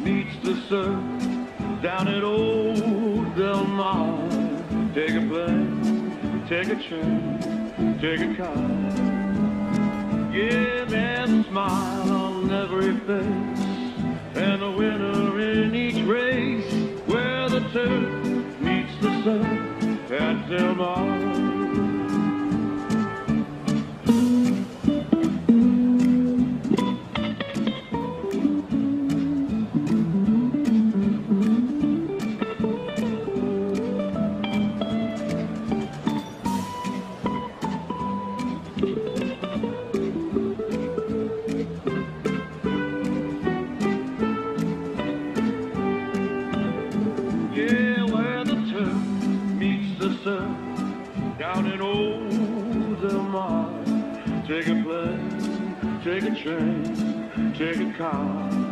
meets the surf down at Old Del Mar. Take a plane, take a train, take a car. Give and smile on every face, and a winner in each race where the turf down in old. Take a plane, take a train, take a car.